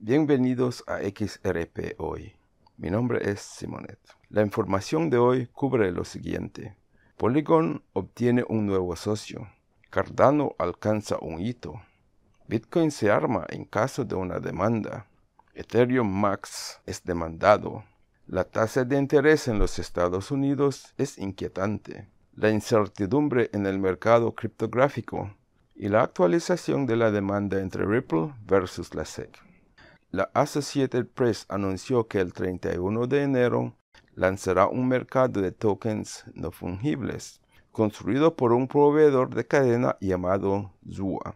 Bienvenidos a XRP Hoy. Mi nombre es Simonet. La información de hoy cubre lo siguiente. Polygon obtiene un nuevo socio. Cardano alcanza un hito. Bitcoin se arma en caso de una demanda. Ethereum Max es demandado. La tasa de interés en los Estados Unidos es inquietante. La incertidumbre en el mercado criptográfico y la actualización de la demanda entre Ripple versus la SEC la Associated Press anunció que el 31 de enero lanzará un mercado de tokens no fungibles, construido por un proveedor de cadena llamado Zua.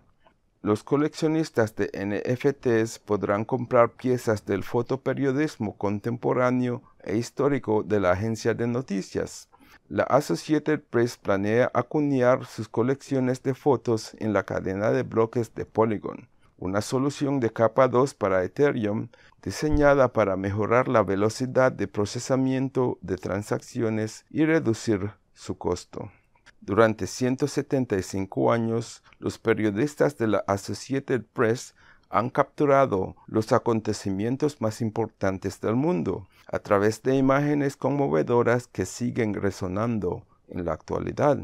Los coleccionistas de NFTs podrán comprar piezas del fotoperiodismo contemporáneo e histórico de la agencia de noticias. La Associated Press planea acuñar sus colecciones de fotos en la cadena de bloques de Polygon una solución de capa 2 para Ethereum diseñada para mejorar la velocidad de procesamiento de transacciones y reducir su costo. Durante 175 años, los periodistas de la Associated Press han capturado los acontecimientos más importantes del mundo a través de imágenes conmovedoras que siguen resonando en la actualidad.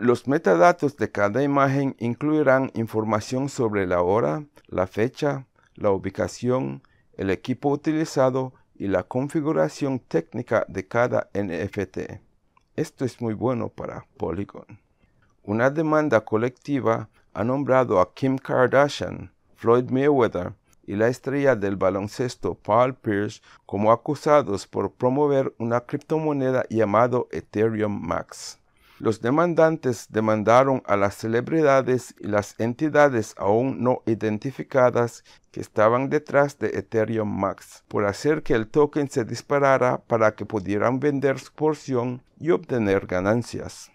Los metadatos de cada imagen incluirán información sobre la hora, la fecha, la ubicación, el equipo utilizado y la configuración técnica de cada NFT. Esto es muy bueno para Polygon. Una demanda colectiva ha nombrado a Kim Kardashian, Floyd Mayweather y la estrella del baloncesto Paul Pierce como acusados por promover una criptomoneda llamado Ethereum Max. Los demandantes demandaron a las celebridades y las entidades aún no identificadas que estaban detrás de Ethereum Max por hacer que el token se disparara para que pudieran vender su porción y obtener ganancias.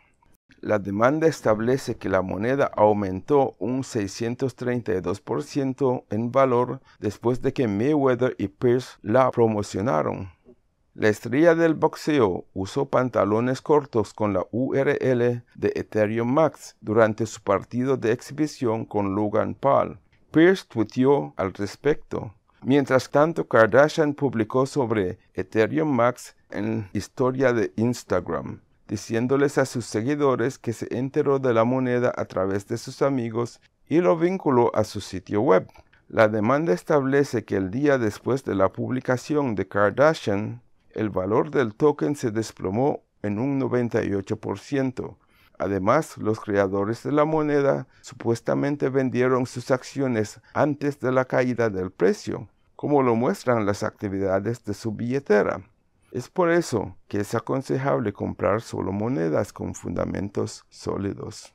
La demanda establece que la moneda aumentó un 632% en valor después de que Mayweather y Pierce la promocionaron. La estrella del boxeo usó pantalones cortos con la URL de Ethereum Max durante su partido de exhibición con Logan Paul. Pierce tuiteó al respecto. Mientras tanto, Kardashian publicó sobre Ethereum Max en historia de Instagram, diciéndoles a sus seguidores que se enteró de la moneda a través de sus amigos y lo vinculó a su sitio web. La demanda establece que el día después de la publicación de Kardashian, el valor del token se desplomó en un 98%. Además, los creadores de la moneda supuestamente vendieron sus acciones antes de la caída del precio, como lo muestran las actividades de su billetera. Es por eso que es aconsejable comprar solo monedas con fundamentos sólidos.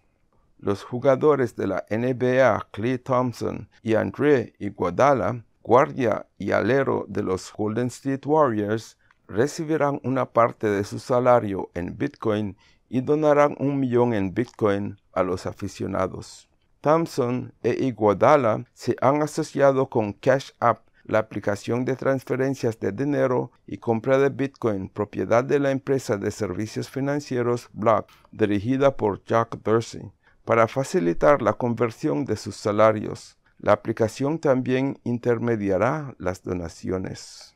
Los jugadores de la NBA, Clay Thompson y André Iguodala, guardia y alero de los Golden State Warriors, recibirán una parte de su salario en Bitcoin y donarán un millón en Bitcoin a los aficionados. Thompson e Iguodala se han asociado con Cash App, la aplicación de transferencias de dinero y compra de Bitcoin propiedad de la empresa de servicios financieros Block, dirigida por Jack Dorsey, para facilitar la conversión de sus salarios. La aplicación también intermediará las donaciones.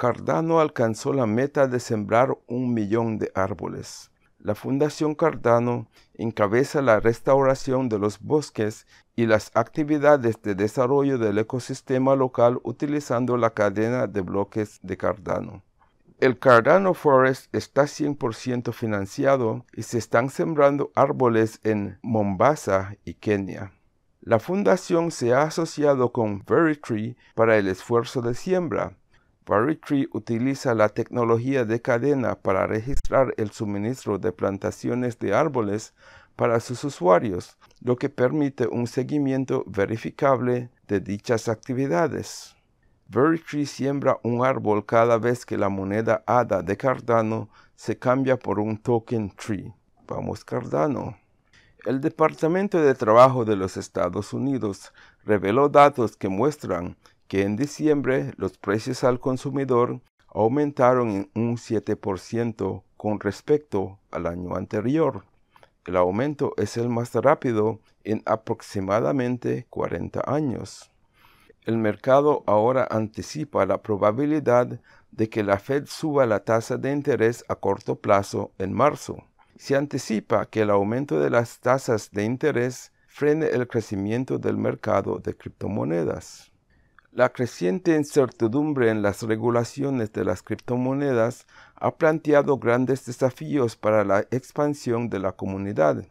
Cardano alcanzó la meta de sembrar un millón de árboles. La Fundación Cardano encabeza la restauración de los bosques y las actividades de desarrollo del ecosistema local utilizando la cadena de bloques de Cardano. El Cardano Forest está 100% financiado y se están sembrando árboles en Mombasa y Kenia. La fundación se ha asociado con Veritree para el esfuerzo de siembra Tree utiliza la tecnología de cadena para registrar el suministro de plantaciones de árboles para sus usuarios, lo que permite un seguimiento verificable de dichas actividades. Tree siembra un árbol cada vez que la moneda ADA de Cardano se cambia por un token tree. Vamos Cardano. El Departamento de Trabajo de los Estados Unidos reveló datos que muestran que en diciembre los precios al consumidor aumentaron en un 7% con respecto al año anterior. El aumento es el más rápido en aproximadamente 40 años. El mercado ahora anticipa la probabilidad de que la Fed suba la tasa de interés a corto plazo en marzo. Se anticipa que el aumento de las tasas de interés frene el crecimiento del mercado de criptomonedas. La creciente incertidumbre en las regulaciones de las criptomonedas ha planteado grandes desafíos para la expansión de la comunidad.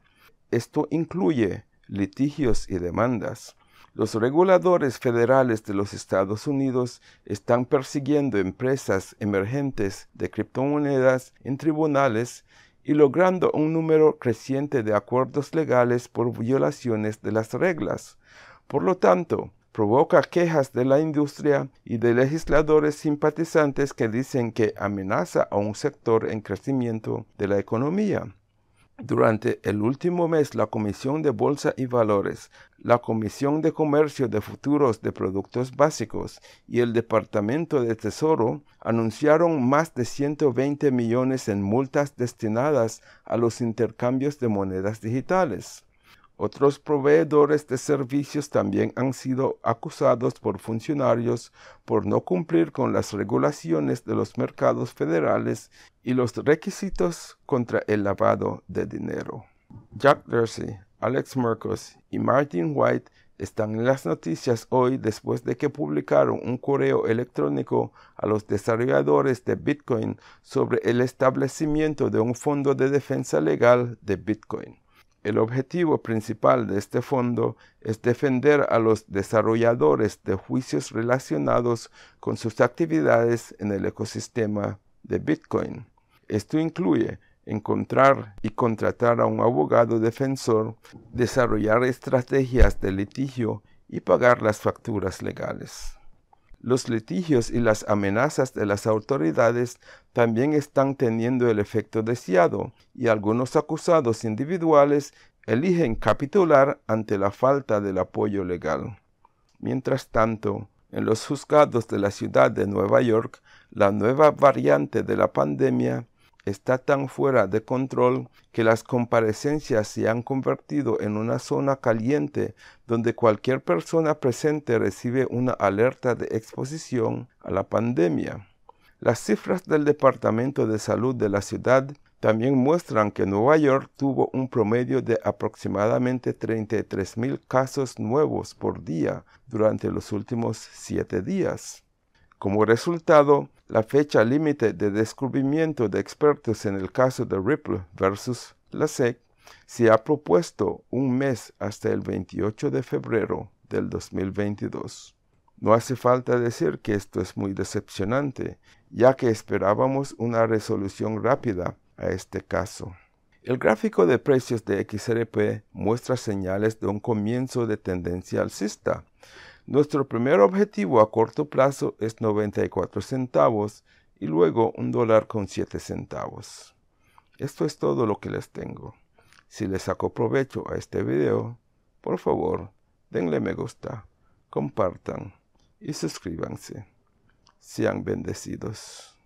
Esto incluye litigios y demandas. Los reguladores federales de los Estados Unidos están persiguiendo empresas emergentes de criptomonedas en tribunales y logrando un número creciente de acuerdos legales por violaciones de las reglas. Por lo tanto, provoca quejas de la industria y de legisladores simpatizantes que dicen que amenaza a un sector en crecimiento de la economía. Durante el último mes, la Comisión de Bolsa y Valores, la Comisión de Comercio de Futuros de Productos Básicos y el Departamento de Tesoro anunciaron más de 120 millones en multas destinadas a los intercambios de monedas digitales. Otros proveedores de servicios también han sido acusados por funcionarios por no cumplir con las regulaciones de los mercados federales y los requisitos contra el lavado de dinero. Jack Dorsey, Alex Mercos y Martin White están en las noticias hoy después de que publicaron un correo electrónico a los desarrolladores de Bitcoin sobre el establecimiento de un fondo de defensa legal de Bitcoin. El objetivo principal de este fondo es defender a los desarrolladores de juicios relacionados con sus actividades en el ecosistema de Bitcoin. Esto incluye encontrar y contratar a un abogado defensor, desarrollar estrategias de litigio y pagar las facturas legales. Los litigios y las amenazas de las autoridades también están teniendo el efecto deseado y algunos acusados individuales eligen capitular ante la falta del apoyo legal. Mientras tanto, en los juzgados de la ciudad de Nueva York, la nueva variante de la pandemia está tan fuera de control que las comparecencias se han convertido en una zona caliente donde cualquier persona presente recibe una alerta de exposición a la pandemia. Las cifras del Departamento de Salud de la ciudad también muestran que Nueva York tuvo un promedio de aproximadamente 33 mil casos nuevos por día durante los últimos siete días. Como resultado, la fecha límite de descubrimiento de expertos en el caso de Ripple versus la SEC se ha propuesto un mes hasta el 28 de febrero del 2022. No hace falta decir que esto es muy decepcionante, ya que esperábamos una resolución rápida a este caso. El gráfico de precios de XRP muestra señales de un comienzo de tendencia alcista, nuestro primer objetivo a corto plazo es 94 centavos y luego un dólar con 7 centavos. Esto es todo lo que les tengo. Si les sacó provecho a este video, por favor, denle me gusta, compartan y suscríbanse. Sean bendecidos.